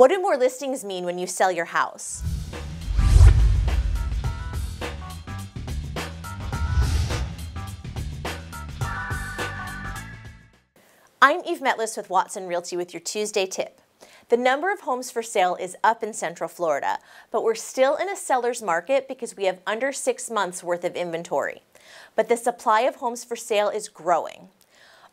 What do more listings mean when you sell your house? I'm Eve Metlis with Watson Realty with your Tuesday tip. The number of homes for sale is up in Central Florida, but we're still in a seller's market because we have under six months worth of inventory. But the supply of homes for sale is growing.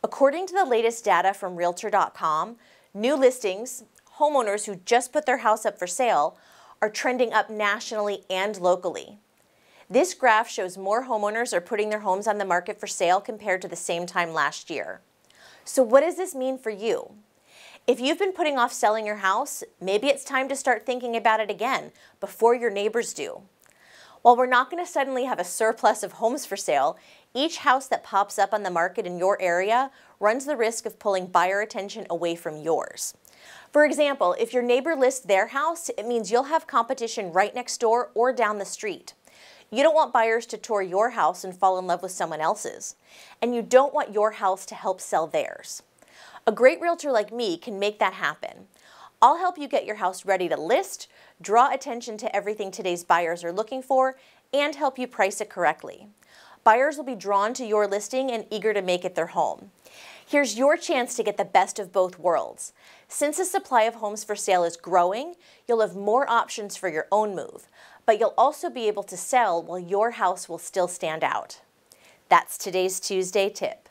According to the latest data from Realtor.com, new listings, homeowners who just put their house up for sale, are trending up nationally and locally. This graph shows more homeowners are putting their homes on the market for sale compared to the same time last year. So what does this mean for you? If you've been putting off selling your house, maybe it's time to start thinking about it again before your neighbors do. While we're not going to suddenly have a surplus of homes for sale, each house that pops up on the market in your area runs the risk of pulling buyer attention away from yours. For example, if your neighbor lists their house, it means you'll have competition right next door or down the street. You don't want buyers to tour your house and fall in love with someone else's. And you don't want your house to help sell theirs. A great realtor like me can make that happen. I'll help you get your house ready to list, draw attention to everything today's buyers are looking for, and help you price it correctly. Buyers will be drawn to your listing and eager to make it their home. Here's your chance to get the best of both worlds. Since the supply of homes for sale is growing, you'll have more options for your own move, but you'll also be able to sell while your house will still stand out. That's today's Tuesday tip.